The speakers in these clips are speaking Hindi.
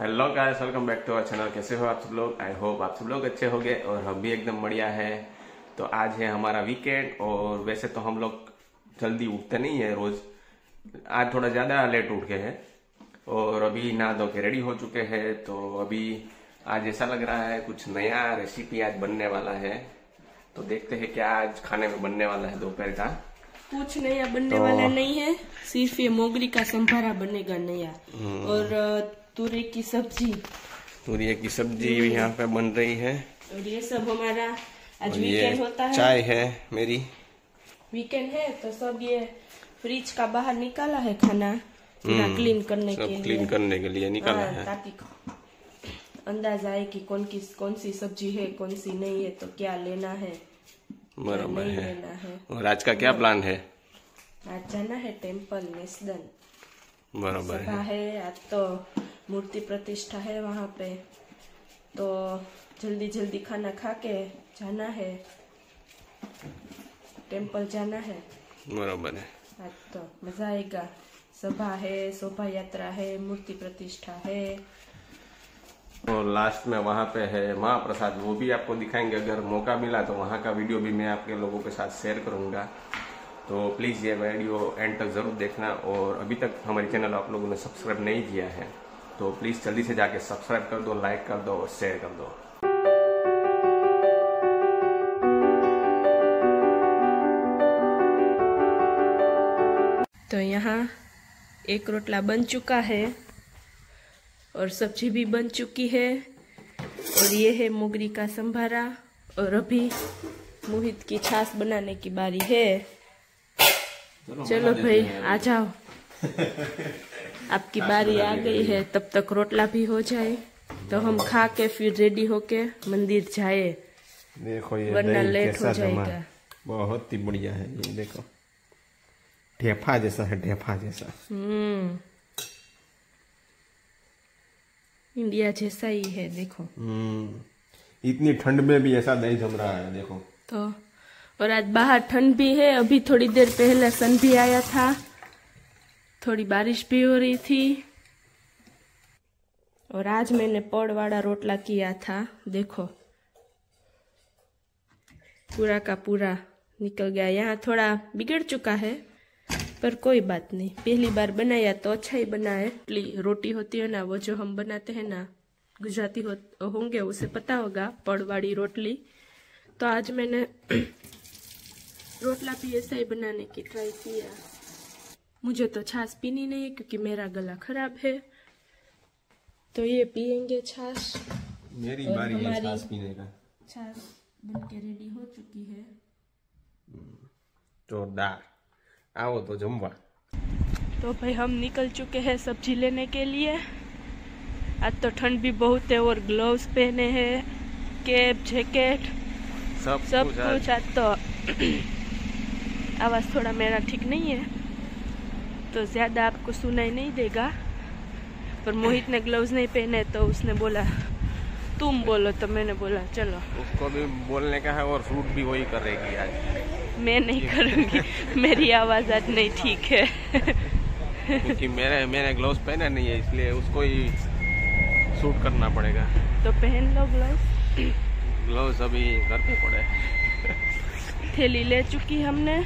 Hello guys welcome back to our channel कैसे हो आप सब लोग? आई होप आप सब लोग अच्छे होंगे और हम भी एकदम बढ़िया है। तो आज है हमारा वीकेंड और वैसे तो हम लोग जल्दी उठते नहीं है रोज। आज थोड़ा ज़्यादा लेट उठ गए हैं और अभी नहा धो के रेडी हो चुके हैं। तो अभी आज ऐसा लग रहा है कुछ नया रेसिपी आज बनने वाला है। तो देखते हैं क्या आज खाने में बनने वाला है दोपहर का। कुछ नया बनने तो- वाला नहीं है सिर्फ़ ये मोगरी का संभारा बनेगा नया। हम्म। और तुरई की सब्ज़ी। तुरिया की सब्ज़ी भी यहाँ पे बन रही है। और ये सब हमारा आज वीकेंड होता है। चाय है मेरी। वीकेंड है तो सब ये फ्रिज का बाहर निकाला है खाना क्लीन करने के लिए। क्लीन करने के लिए निकाला हाँ, है। ताकि अंदाज आए कि कौन की कौन सी सब्ज़ी है कौन सी नहीं है तो क्या लेना है बराबर है। लेना है। और आज का क्या प्लान है? आज जाना है टेंपल मेसदन। बराबर है। है आज तो मूर्ति प्रतिष्ठा है वहाँ पे। तो जल्दी जल्दी खाना खा के जाना है। टेंपल जाना है। बराबर है। आज तो मज़ा आएगा। सभा है शोभा यात्रा है मूर्ति प्रतिष्ठा है। और लास्ट में वहाँ पे है महाप्रसाद वो भी आपको दिखाएँगे। अगर मौका मिला तो वहाँ का वीडियो भी मैं आपके लोगों के साथ शेयर करूँगा। तो प्लीज़ ये वीडियो एंड तक ज़रूर देखना और अभी तक हमारे चैनल आप लोगों ने सब्सक्राइब नहीं किया है। तो प्लीज़ जल्दी से जाके सब्सक्राइब कर दो लाइक कर दो और शेयर कर दो। तो यहाँ एक रोटला बन चुका है और सब्ज़ी भी बन चुकी है और ये है मोगरी का संभारा और अभी मोहित की छाछ बनाने की बारी है। चलो भाई आ जाओ। आपकी बारी आ गई है तब तक रोटला भी हो जाए। तो हम खा के फिर रेडी होके मंदिर जाए। देखो ये वरना लेट हो। जाएगा। बहुत ही बढ़िया है ये देखो। ढेफा जैसा है ढेफा जैसा। हम्म। इंडिया जैसा ही है देखो। हम्म। इतनी ठंड में भी ऐसा दही जम रहा है देखो। तो और आज बाहर ठंड भी है अभी थोड़ी देर पहले सन भी आया था। थोड़ी बारिश भी हो रही थी और आज मैंने पौड़ वाला रोटला किया था देखो। पूरा का पूरा निकल गया। यहाँ थोड़ा बिगड़ चुका है पर कोई बात नहीं। पहली बार बनाया तो अच्छा ही बना है। रोटी होती है ना वो जो हम बनाते हैं ना गुजराती हो, होंगे उसे पता होगा पड़वाड़ी रोटली। तो आज मैंने रोटला भी ऐसा ही बनाने की ट्राई किया। मुझे तो छाछ पीनी नहीं है क्योंकि मेरा गला खराब है। तो ये पियेंगे छाछ। मेरी बारी है छाछ पीने का। छाछ बन के रेडी हो चुकी है। जोरदार। आओ तो जमवा। तो भाई हम निकल चुके हैं सब्ज़ी लेने के लिए। आज तो ठंड भी बहुत है और ग्लव्स पहने हैं कैप जैकेट सब सब कुछ आज तो आवाज़ थोड़ा मेरा ठीक नहीं है। तो ज़्यादा आपको सुनाई नहीं देगा। पर मोहित ने ग्लव्स नहीं पहने तो उसने बोला तुम बोलो तो मैंने बोला चलो। उसको भी बोलने का है और फ्रूट भी वही करेगी आज। मैं नहीं करूँगी। मेरी आवाज़ आज नहीं ठीक है। क्योंकि मेरे मैंने ग्लव्स पहने नहीं है इसलिए उसको ही सूट करना पड़ेगा। तो पहन लो ग्लव्स ग्लव्स अभी घर पे पड़े। थैली ले चुकी हमने।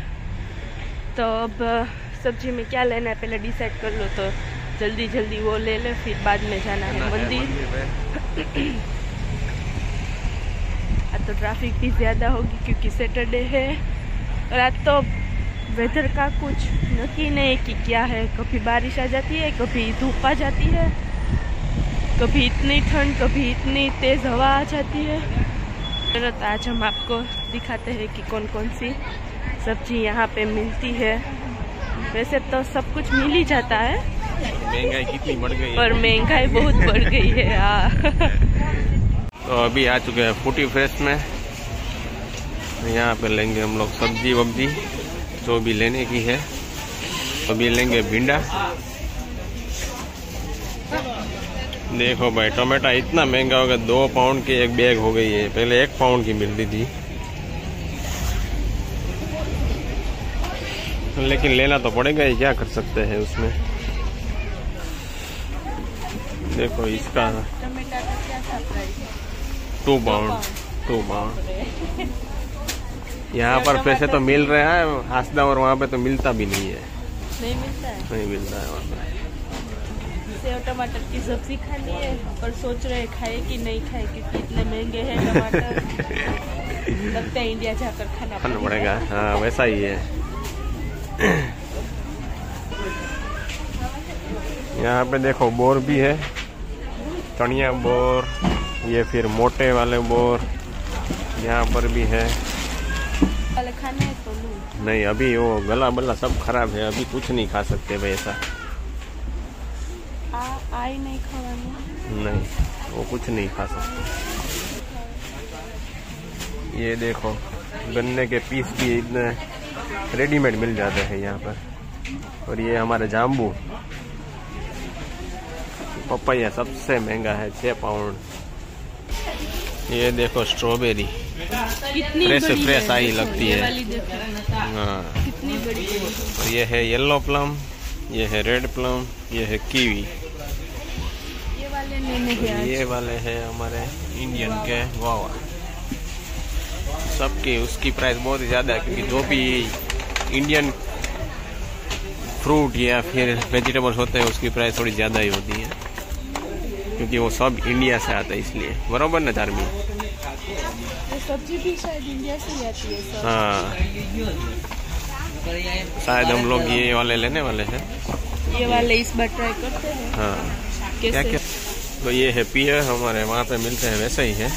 तो अब सब्ज़ी में क्या लेना है पहले डिसाइड कर लो तो जल्दी जल्दी वो ले ले फिर बाद में जाना है मंदिर। आज तो ट्रैफ़िक भी ज़्यादा होगी क्योंकि सैटरडे है। और आज तो वेदर का कुछ नक्की नहीं कि क्या है। कभी बारिश आ जाती है कभी धूप आ जाती है। कभी इतनी ठंड कभी इतनी तेज़ हवा आ जाती है। तो आज हम आपको दिखाते हैं कि कौन कौन सी सब्ज़ी यहाँ पे मिलती है। वैसे तो सब कुछ मिल ही जाता है। महँगाई कितनी बढ़ गई पर महँगाई बहुत बढ़ गई है हाँ। तो अभी आ चुके हैं फूटी फ्रेश में। यहाँ पे लेंगे हम लोग सब्ज़ी वब्जी जो भी लेने की है। अभी लेंगे भिंडा। देखो भाई टोमेटो इतना महँगा हो गया दो पाउंड की एक बैग हो गई है। पहले एक पाउंड की मिलती थी। लेकिन लेना तो पड़ेगा ही क्या कर सकते हैं उसमें? देखो इसका टू पाउंड टू पाउंड यहाँ पर पैसे तो मिल रहे हैं हासदा और वहाँ पे तो मिलता भी नहीं है। नहीं मिलता है? नहीं मिलता है वहाँ पे। सेव टमाटर की सब्ज़ी खानी है पर सोच रहे खाए कि नहीं खाए क्योंकि इतने महँगे हैं टमाटर। लगता है इंडिया जाकर खाना खाना पड़ेगा हाँ वैसा ही है। यहाँ पे देखो बोर भी है। तनिया बोर ये फिर मोटे वाले बोर यहाँ पर भी है। नहीं अभी वो गला बला सब खराब है अभी कुछ नहीं खा सकते भाई ऐसा। आई नहीं खावानी। नहीं वो कुछ नहीं खा सकते। ये देखो गन्ने के पीस भी इतने रेडीमेड मिल जाते हैं यहाँ पर। और ये हमारे जाम्बू पपैया सबसे महँगा है छः पाउंड ये देखो स्ट्रॉबेरी फ्रेश फ्रेश आई लगती है। हाँ। और ये है येलो प्लम ये है रेड प्लम ये है कीवी ये वाले लेने ये वाले हैं हमारे इंडियन के वावा सबकी उसकी प्राइस बहुत ही ज़्यादा है क्योंकि जो भी इंडियन फ्रूट या फिर वेजिटेबल्स होते हैं उसकी प्राइस थोड़ी ज़्यादा ही होती है। क्योंकि वो सब इंडिया से आता है इसलिए। बराबर ना चार्मी? सब्ज़ी भी शायद इंडिया से ही आती है हाँ। शायद हम लोग ये वाले लेने वाले हैं। ये वाले इस बार ट्राई करते हैं। हाँ। क्या क्या तो ये है पियर हमारे वहाँ पे मिलते हैं वैसे ही है।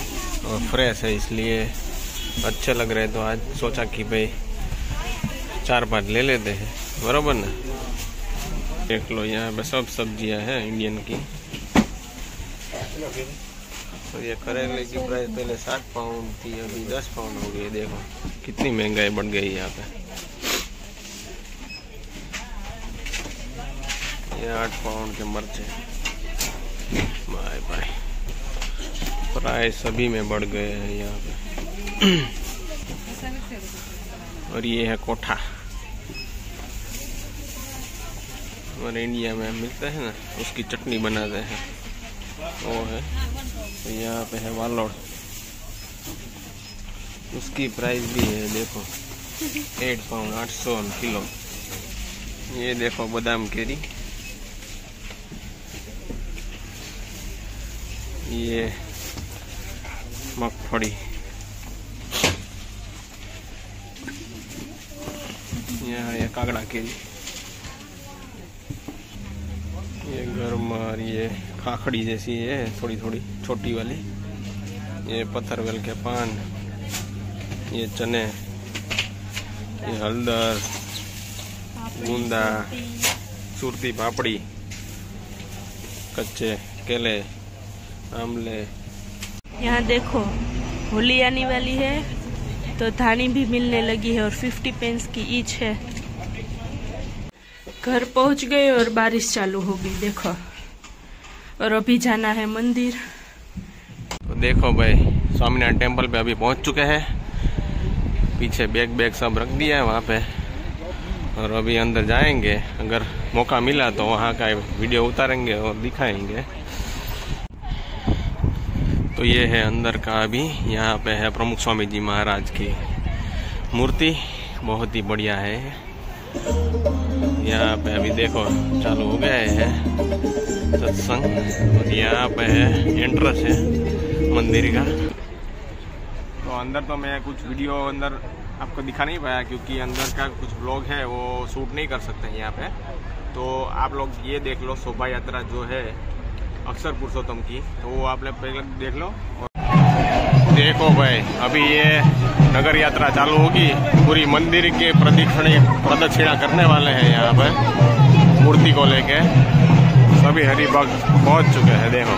और फ्रेश है इसलिए अच्छे लग रहे हैं तो आज सोचा कि भाई चार पाँच ले लेते हैं। बराबर ना? देख लो, यहाँ पे सब सब्ज़ियाँ हैं इंडियन की। तो ये करेले की प्राइस पहले सात पाउंड थी, अभी दस पाउंड हो गई देखो, कितनी महँगाई बढ़ गई यहाँ पे। ये आठ पाउंड के मर्चे बाय बाय। प्राइस सभी में बढ़ गए हैं यहाँ पे। और ये है कोठा। हमारे इंडिया में मिलता है ना, उसकी चटनी बनाते हैं। वो है तो यहाँ पे है वालोड़। उसकी प्राइस भी है, देखो एट पाउंड आठ सौ किलो। ये देखो, बादाम केरी। ये मगफड़ी ये कागड़ा केरी ये गरमार ये खाखड़ी जैसी है थोड़ी थोड़ी छोटी वाली। ये पत्थरवेल के पान ये चने ये हल्दर गूंदा सुरती पापड़ी कच्चे केले आमले। यहाँ देखो होली आने वाली है। तो धानी भी मिलने लगी है और 50 पेंस की ईच है। घर पहुँच गए और बारिश चालू हो गई, देखो। और अभी जाना है मंदिर। तो देखो भाई, स्वामीनारायण टेंपल पे अभी पहुँच चुके हैं। पीछे बैग बैग सब रख दिया है वहाँ पे। और अभी अंदर जाएँगे। अगर मौका मिला तो वहाँ का वीडियो उतारेंगे और दिखाएँगे। तो ये है अंदर का अभी, यहाँ पे है प्रमुख स्वामी जी महाराज की मूर्ति, बहुत ही बढ़िया है। यहाँ पे अभी देखो, चालू हो गए है। सत्संग, और यहाँ पे है एंट्रेंस है, मंदिर का। तो अंदर तो मैं कुछ वीडियो अंदर आपको दिखा नहीं पाया, क्योंकि अंदर का कुछ ब्लॉग है, वो शूट नहीं कर सकते यहाँ पे। तो आप लोग ये देख लो, शोभा यात्रा जो है अक्सर पुरुषोत्तम की। तो वो आप लोग देख लो। और देखो भाई, अभी ये नगर यात्रा चालू होगी। पूरी मंदिर के प्रदीक्षण प्रदक्षिणा करने वाले हैं यहाँ पर, मूर्ति को लेके। सभी हरिभक्त पहुँच चुके हैं, देखो।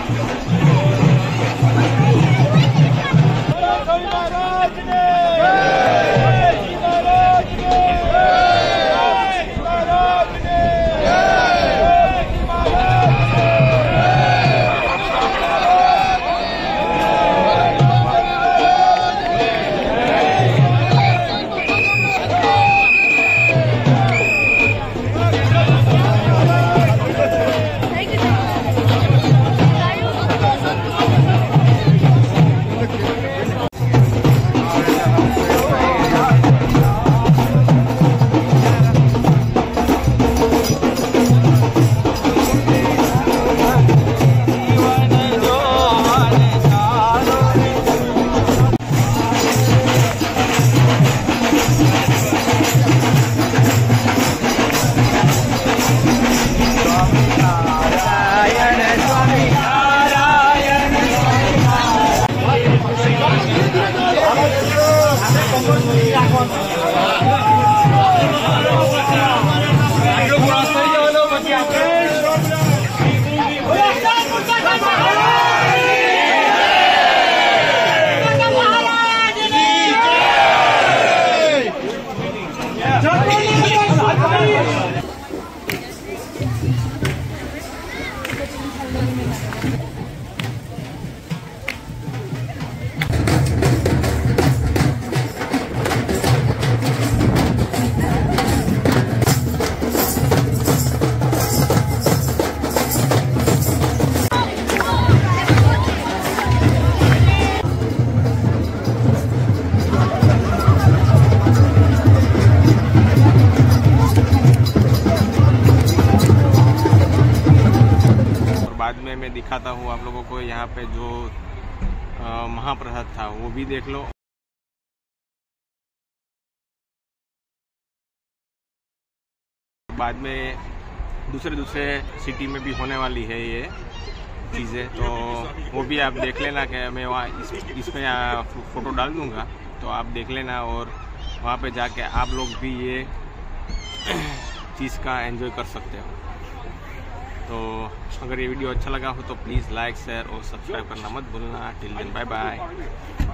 you. हूँ आप लोगों को यहाँ पे जो महाप्रसाद था वो भी देख लो। बाद में दूसरे दूसरे सिटी में भी होने वाली है ये चीज़ें तो वो भी आप देख लेना कि मैं वहाँ इस, इसमें फ़ोटो डाल दूँगा। तो आप देख लेना और वहाँ पे जाके आप लोग भी ये चीज़ का एंजॉय कर सकते हो। तो अगर ये वीडियो अच्छा लगा हो तो प्लीज़ लाइक शेयर और सब्सक्राइब करना मत भूलना। Till bye bye